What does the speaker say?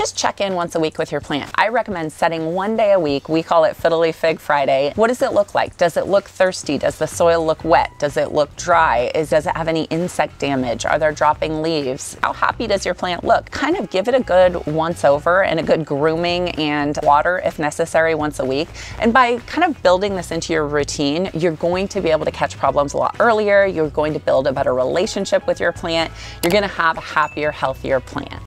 just check in once a week with your plant. I recommend setting one day a week. We call it Fiddle Leaf Fig Friday. What does it look like? Does it look thirsty? Does the soil look wet? Does it look dry? Is, does it have any insect damage? Are there dropping leaves? How happy does your plant look? Kind of give it a good once over and a good grooming and water if necessary once a week. And by kind of building this into your routine, you're going to be able to catch problems a lot earlier. You're going to build a better relationship with your plant. You're going to have a happier, healthier plant.